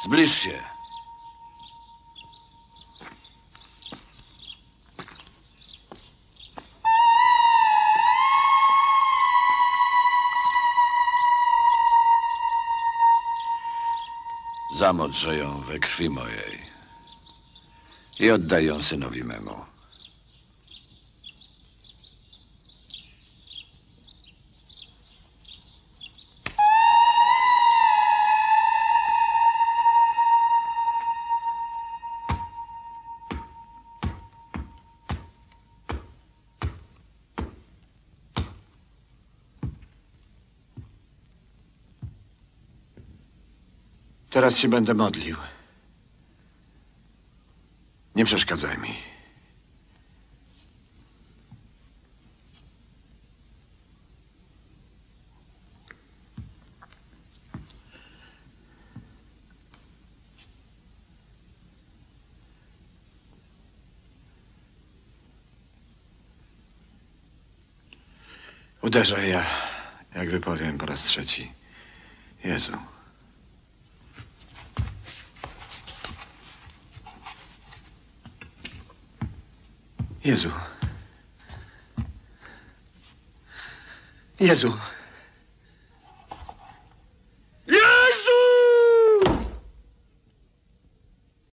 Zbliż się. Zamoczę ją we krwi mojej i oddaj ją synowi memu. Teraz się będę modlił. Nie przeszkadzaj mi. Uderzę ja, jak wypowiem po raz trzeci. Jezu. Jezu. Jezu.